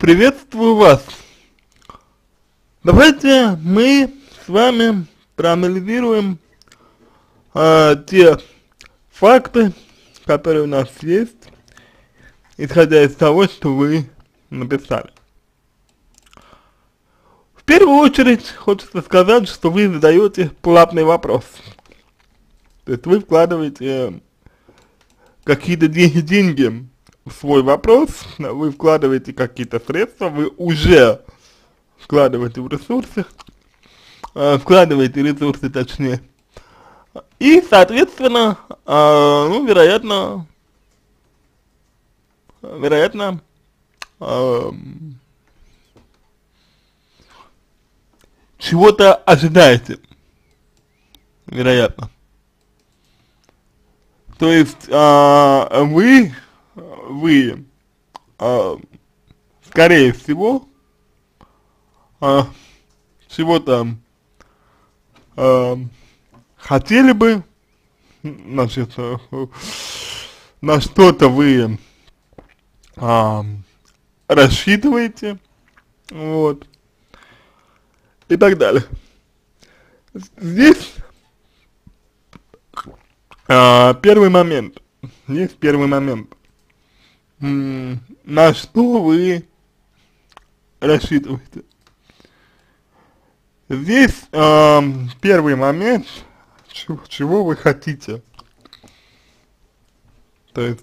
Приветствую вас. Давайте мы с вами проанализируем э, те факты, которые у нас есть, исходя из того, что вы написали. В первую очередь хочется сказать, что вы задаете платный вопрос. То есть вы вкладываете какие-то деньги свой вопрос, вы вкладываете какие-то средства, вы уже вкладываете в ресурсы, э, вкладываете ресурсы точнее, и, соответственно, э, ну, вероятно, вероятно, э, чего-то ожидаете, вероятно. То есть э, вы, вы, э, скорее всего, э, чего-то э, хотели бы, значит, э, на что-то вы э, рассчитываете, вот, и так далее. Здесь а, первый момент. Есть первый момент. На что вы рассчитываете? Здесь э, первый момент, чего, чего вы хотите. То есть,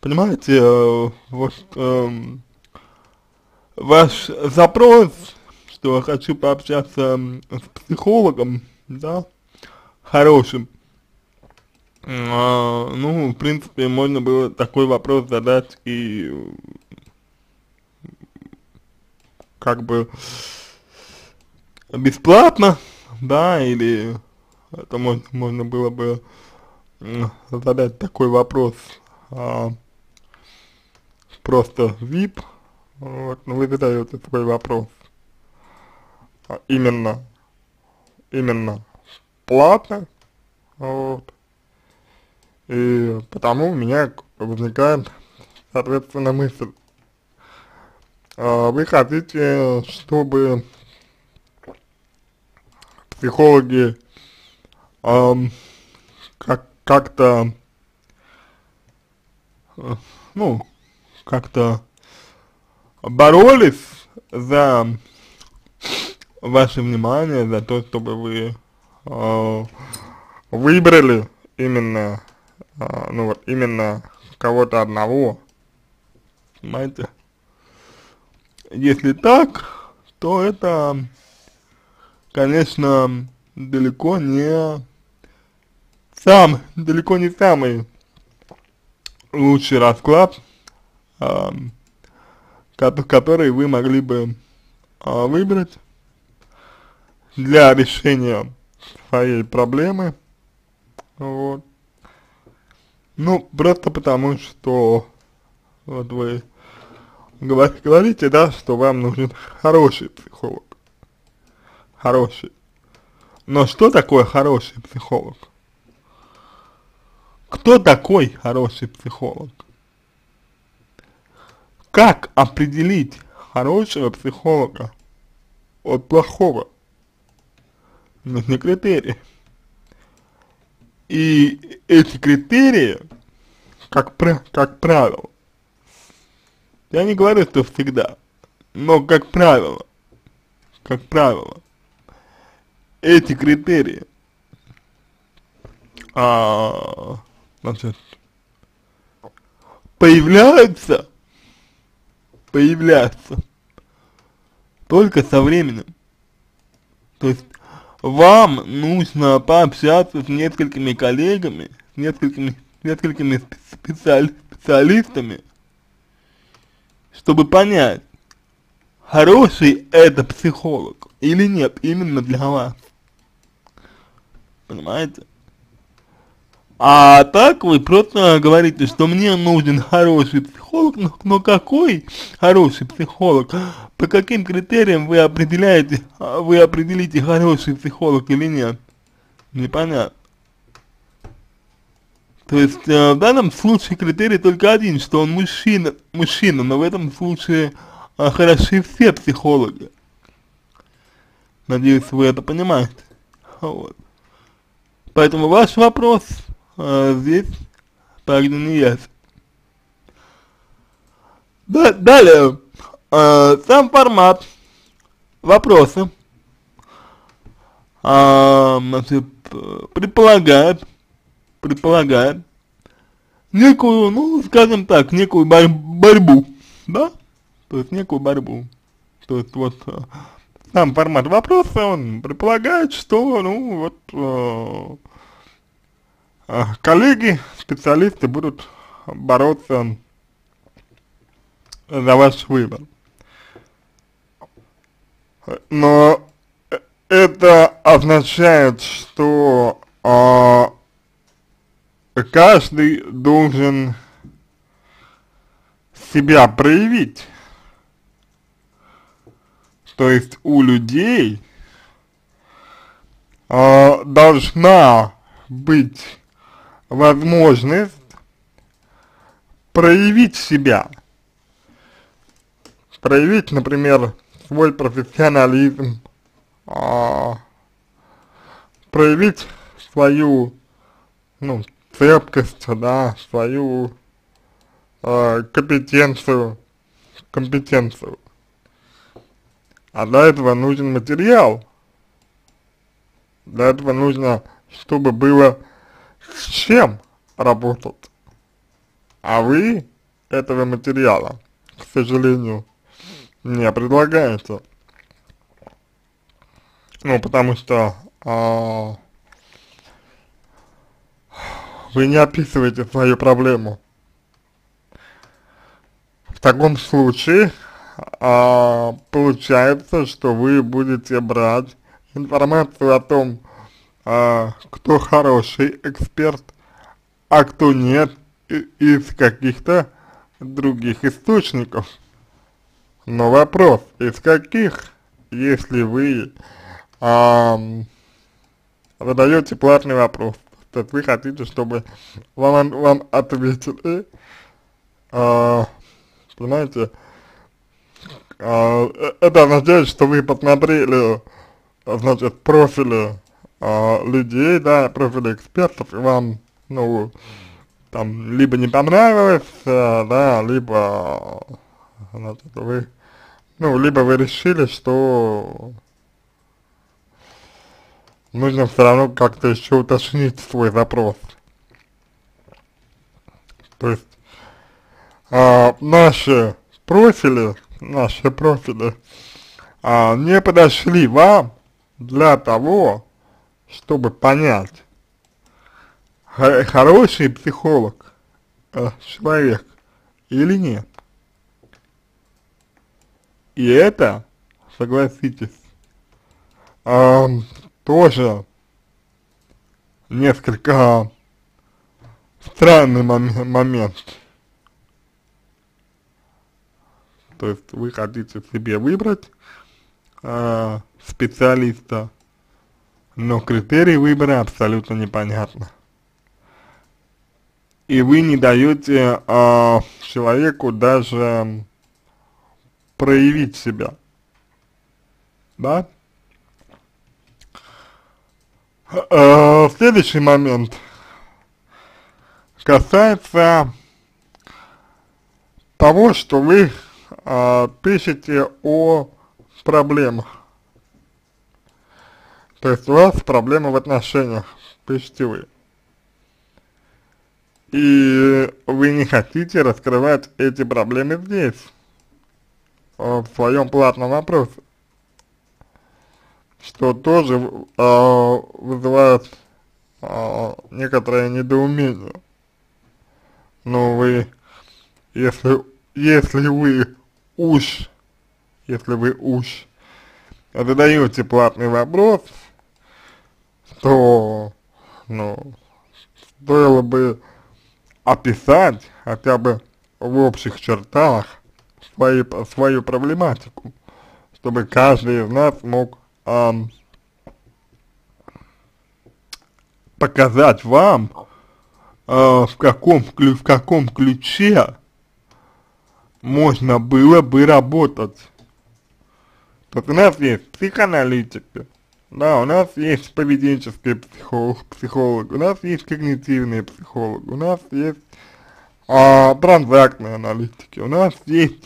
понимаете, э, вот э, ваш запрос, что хочу пообщаться с психологом, да, хорошим, ну, в принципе, можно было такой вопрос задать и как бы бесплатно, да, или это можно, можно было бы задать такой вопрос а, просто VIP, вот, но вы задаете свой вопрос а, именно, именно платно, вот, и потому у меня возникает, соответственно, мысль. А, вы хотите, чтобы психологи эм, как как-то э, ну как-то боролись за ваше внимание, за то, чтобы вы э, выбрали именно а, ну вот именно кого-то одного, понимаете? Если так, то это, конечно, далеко не сам, далеко не самый лучший расклад, а, который вы могли бы а, выбрать для решения своей проблемы, вот. Ну, просто потому, что вот вы говорите, да, что вам нужен хороший психолог. Хороший. Но что такое хороший психолог? Кто такой хороший психолог? Как определить хорошего психолога от плохого? Нужны критерии. И эти критерии, как, как правило, я не говорю, что всегда, но как правило, как правило, эти критерии, а, значит, появляются, появляются только со временем. То есть вам нужно пообщаться с несколькими коллегами, с несколькими, несколькими специали, специалистами, чтобы понять, хороший это психолог или нет, именно для вас. Понимаете? А так вы просто говорите, что мне нужен хороший психолог, но, но какой хороший психолог? По каким критериям вы определяете, а, вы определите хороший психолог или нет? Непонятно. То есть э, в данном случае критерий только один, что он мужчина, мужчина, но в этом случае а, хороши все психологи. Надеюсь, вы это понимаете. Вот. Поэтому ваш вопрос здесь ясен. Да, далее, сам формат вопроса значит, предполагает, предполагает некую, ну, скажем так, некую борь борьбу, да? То есть некую борьбу. То есть вот сам формат вопроса, он предполагает, что, ну, вот, коллеги, специалисты будут бороться за ваш выбор. Но это означает, что э, каждый должен себя проявить. То есть у людей э, должна быть возможность проявить себя. Проявить, например, свой профессионализм, э, проявить свою, ну, цепкость, да, свою э, компетенцию, компетенцию. А для этого нужен материал. Для этого нужно, чтобы было с чем работать. А вы этого материала, к сожалению, не предлагаете. Ну, потому что а, вы не описываете свою проблему. В таком случае а, получается, что вы будете брать информацию о том, а, кто хороший эксперт, а кто нет, из каких-то других источников. Но вопрос, из каких, если вы а, задаете платный вопрос, то вы хотите, чтобы вам, вам ответили, а, понимаете, а, это означает, что вы посмотрели, значит, профили а, людей, да, профили экспертов, и вам, ну, там, либо не понравилось, а, да, либо, значит, вы, ну, либо вы решили, что нужно все равно как-то еще уточнить свой запрос. То есть, а, наши профили, наши профили а, не подошли вам для того, чтобы понять, хороший психолог э, человек или нет. И это, согласитесь, э, тоже несколько странный момент. То есть вы хотите себе выбрать э, специалиста, но критерий выбора абсолютно непонятно. И вы не даете э, человеку даже проявить себя. Да? Э, следующий момент касается того, что вы э, пишете о проблемах. То есть у вас проблемы в отношениях, пишете вы. И вы не хотите раскрывать эти проблемы здесь, в своем платном вопросе, что тоже э, вызывает э, некоторое недоумение. Но вы, если, если вы уж, если вы уж задаете платный вопрос, то, ну, стоило бы описать хотя бы в общих чертах свои, свою проблематику, чтобы каждый из нас мог эм, показать вам, э, в, каком, в каком ключе можно было бы работать. Есть у нас есть психоаналитики, да, у нас есть поведенческий психолог, психолог, у нас есть когнитивный психолог, у нас есть а, транзактные аналитики, у нас есть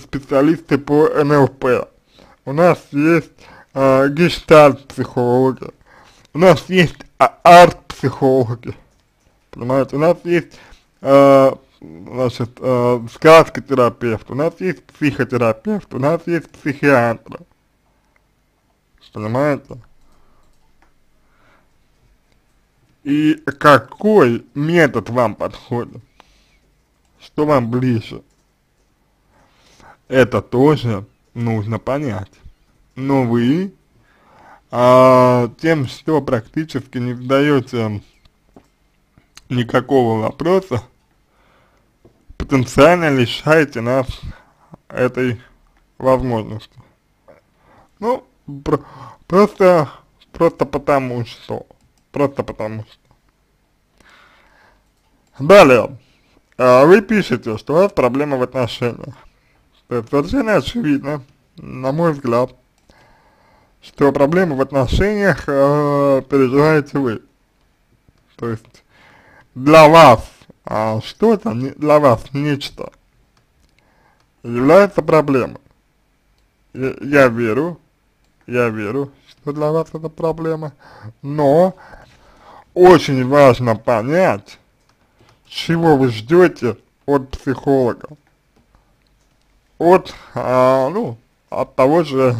специалисты по НЛП, у нас есть а, гештальт-психологи, у нас есть а, арт-психологи, понимаете, у нас есть а, значит, э, сказкотерапевт, у нас есть психотерапевт, у нас есть психиатр. Понимаете? И какой метод вам подходит? Что вам ближе? Это тоже нужно понять. Но вы а, тем, что практически не задаете никакого вопроса, потенциально лишаете нас этой возможности. Ну, просто, просто потому что, просто потому что. Далее, а, вы пишете, что у вас проблема в отношениях. То есть совершенно очевидно, на мой взгляд, что проблемы в отношениях э, переживаете вы. То есть для вас а что-то для вас, нечто, является проблемой. Я верю, я верю, что для вас это проблема, но очень важно понять, чего вы ждете от психолога. От, а, ну, от того же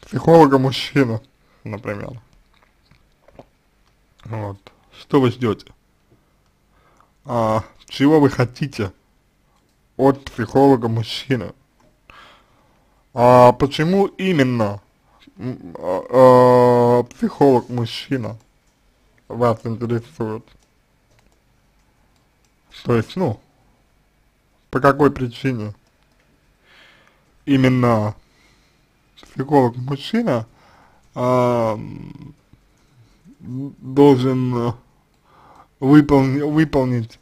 психолога мужчины, например. Вот. Что вы ждете? а, чего вы хотите от психолога мужчины. А почему именно а, а, психолог мужчина вас интересует? То есть, ну, по какой причине именно психолог мужчина а, должен выполни, выполнить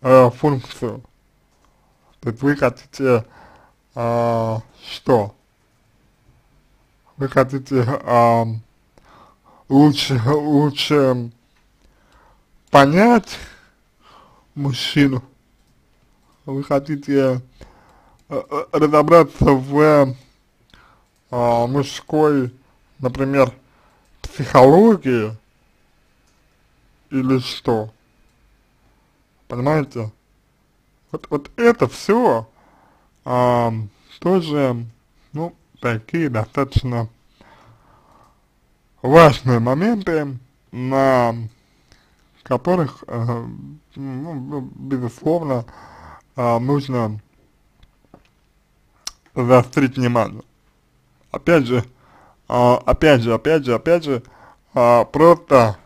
э, функцию. То есть вы хотите э, что? Вы хотите э, лучше, лучше понять мужчину. Вы хотите э, э разобраться в э, мужской, например, психологии, или что. Понимаете? Вот, вот это все а, тоже, ну, такие достаточно важные моменты, на которых, э, ну, безусловно, э, нужно заострить внимание. Опять же, э, опять же, опять же, опять же, э, просто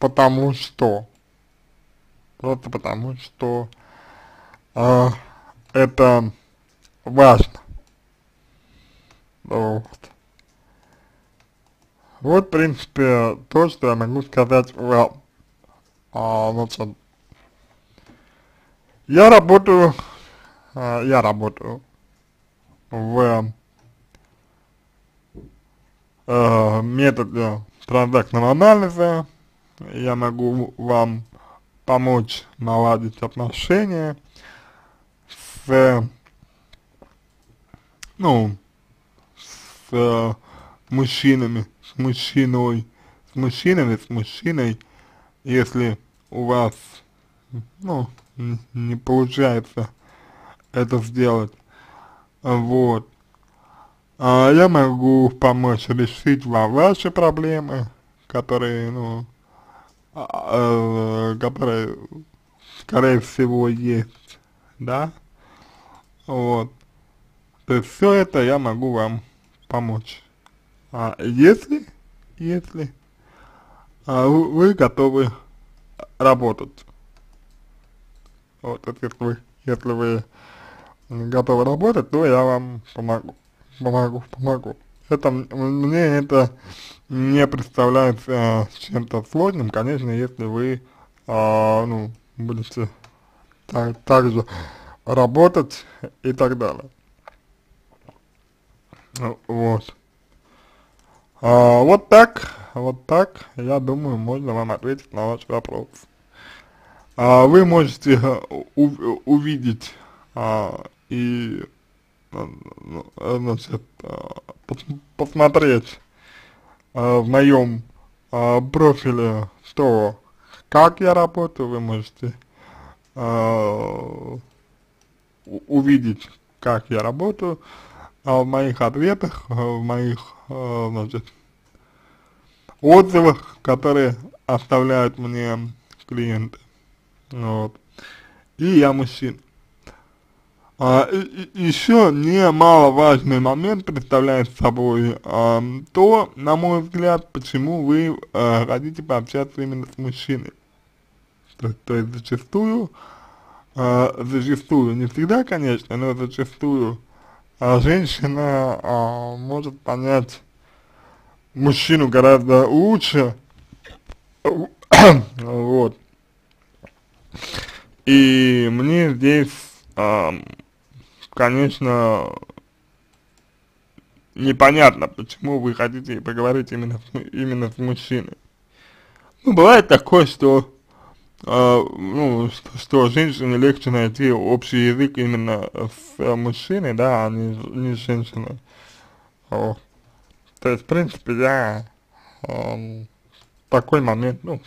потому что, просто потому что э, это важно. Вот. Вот, в принципе, то, что я могу сказать вам. А, значит, я работаю, а, я работаю в э, методе транзактного анализа, я могу вам помочь наладить отношения с, ну, с мужчинами, с мужчиной, с мужчинами, с мужчиной, если у вас, ну, не получается это сделать, вот. А я могу помочь решить вам ваши проблемы, которые, ну, э, которая, скорее всего, есть, да, вот, то есть все это я могу вам помочь. А если, если а, вы, вы готовы работать, вот, если вы, если вы готовы работать, то я вам помогу, помогу, помогу. Это, мне это не представляется э, чем-то сложным, конечно, если вы, э, ну, будете так, также работать и так далее. Вот. А, вот так, вот так, я думаю, можно вам ответить на ваш вопрос. А, вы можете у, увидеть а, и значит, пос посмотреть а, в моем а, профиле, что как я работаю, вы можете а, увидеть, как я работаю, в моих ответах, в моих, значит, отзывах, которые оставляют мне клиенты. Вот. И я мужчина. А, еще немаловажный момент представляет собой а, то, на мой взгляд, почему вы а, хотите пообщаться именно с мужчиной. То, то есть зачастую, а, зачастую, не всегда, конечно, но зачастую а, женщина а, может понять мужчину гораздо лучше, вот. И мне здесь а, конечно, непонятно, почему вы хотите поговорить именно, именно с мужчиной. Ну, бывает такое, что, э, ну, что, женщине легче найти общий язык именно с э, мужчиной, да, а не, не с женщиной. Вот. То есть, в принципе, я э, такой момент, ну,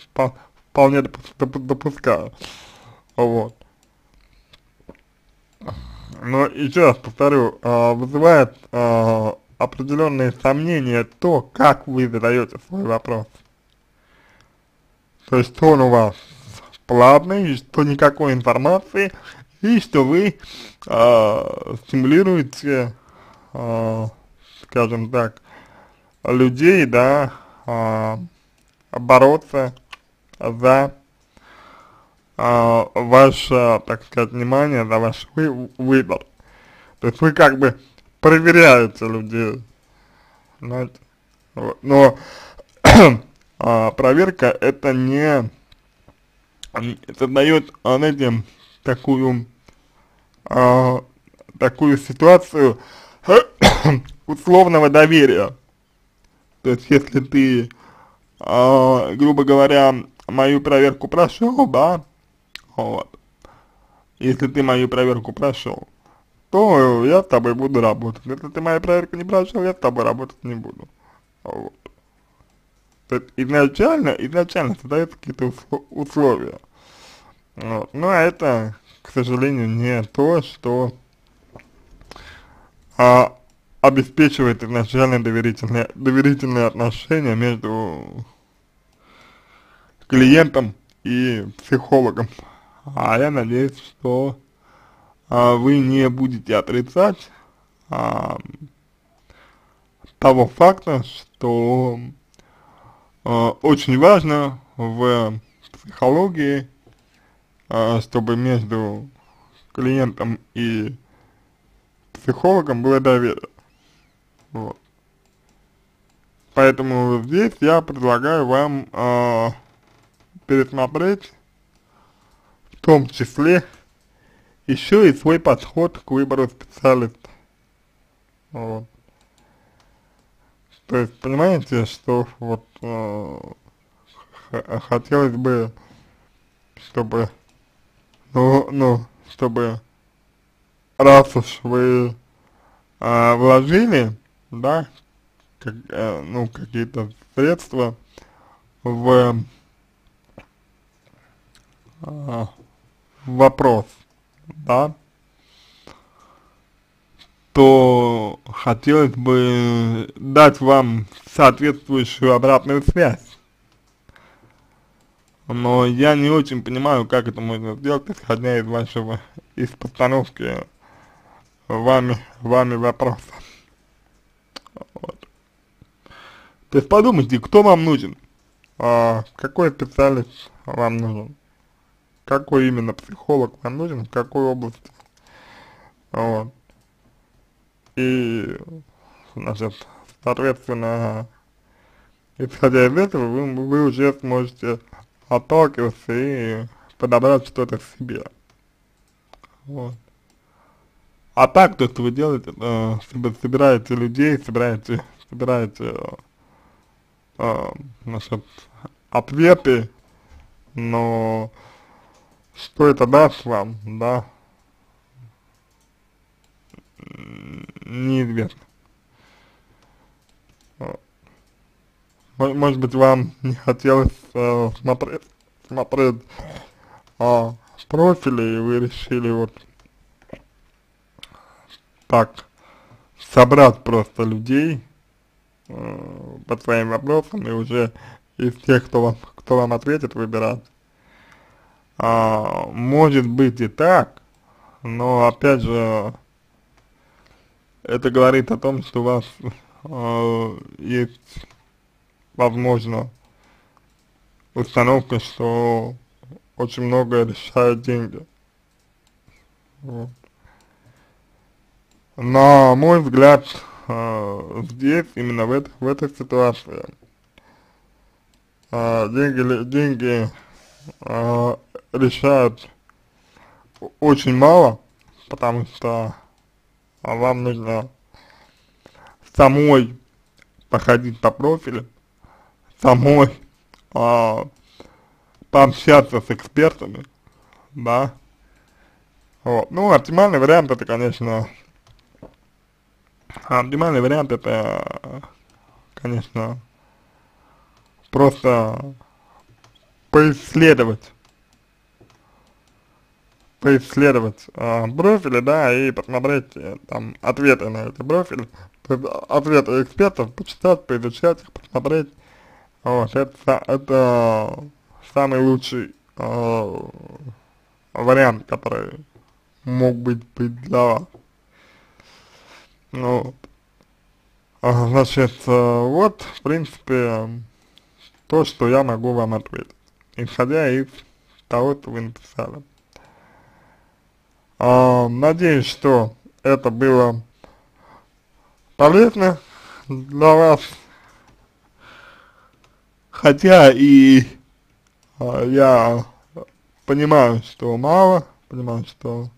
вполне допускаю. Вот но еще раз повторю, э, вызывает э, определенные сомнения то, как вы задаете свой вопрос. То есть, он у вас плавный, что никакой информации, и что вы э, стимулируете, э, скажем так, людей, да, э, бороться за э, ваше, так сказать, внимание, за ваш вы, выбор. То есть вы как бы проверяете людей, знаете. Вот. Но а, проверка это не создает, знаете, такую, а, такую ситуацию условного доверия. То есть если ты, а, грубо говоря, мою проверку прошел, да, вот. Если ты мою проверку прошел, то я с тобой буду работать. Если ты мою проверку не прошел, я с тобой работать не буду. Вот. То есть изначально, изначально создаются какие-то условия. Вот. Но это, к сожалению, не то, что а, обеспечивает изначально доверительные, доверительные отношения между клиентом и психологом. А я надеюсь, что а, вы не будете отрицать а, того факта, что а, очень важно в психологии, а, чтобы между клиентом и психологом было доверие. Вот. Поэтому здесь я предлагаю вам э, пересмотреть в том числе еще и свой подход к выбору специалиста. Вот. То есть, понимаете, что вот э, хотелось бы, чтобы, ну, ну, чтобы раз уж вы э, вложили, да, как, э, ну, какие-то средства в э, вопрос, да, то хотелось бы дать вам соответствующую обратную связь. Но я не очень понимаю, как это можно сделать, исходя из вашего, из постановки вами, вами вопроса. Вот. То есть подумайте, кто вам нужен, а, какой специалист вам нужен какой именно психолог вам нужен, в какой области. Вот. И, значит, соответственно, исходя из этого, вы, вы уже сможете отталкиваться и подобрать что-то себе. Вот. А так, то, что вы делаете, э, собираете людей, собираете, собираете, э, значит, ответы, но что это даст вам, да, неизвестно. Может быть, вам не хотелось э, смотреть, смотреть э, профили, и вы решили вот так собрать просто людей э, по своим вопросам и уже из тех, кто вам, кто вам ответит, выбирать. А, может быть и так, но опять же, это говорит о том, что у вас э, есть, возможно, установка, что очень многое решают деньги. Вот. На мой взгляд, э, здесь, именно в, это, в этой ситуации, э, деньги, деньги э, решают очень мало, потому что вам нужно самой походить по профилю, самой э, пообщаться с экспертами, да, вот, ну, оптимальный вариант это, конечно, оптимальный вариант это, конечно, просто поисследовать, поисследовать э, профили, да, и посмотреть э, там ответы на эти профили, ответы экспертов, почитать, поизучать их, посмотреть, вот, это, это самый лучший э, вариант, который мог быть, быть для вас. Ну, значит, э, вот, в принципе, то, что я могу вам ответить, исходя из того, что вы написали. А, надеюсь, что это было полезно для вас, хотя и а, я понимаю, что мало, понимаю, что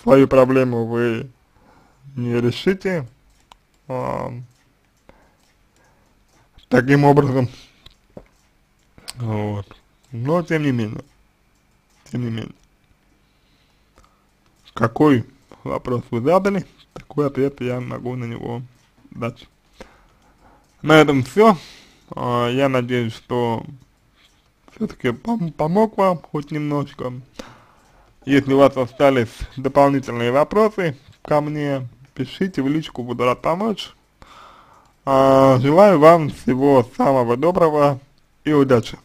свою проблему вы не решите а, таким образом, вот, но тем не менее, тем не менее, какой вопрос вы задали, такой ответ я могу на него дать. На этом все. А, я надеюсь, что все-таки пом помог вам хоть немножко. Если у вас остались дополнительные вопросы ко мне, пишите в личку, буду рад помочь. А, желаю вам всего самого доброго и удачи.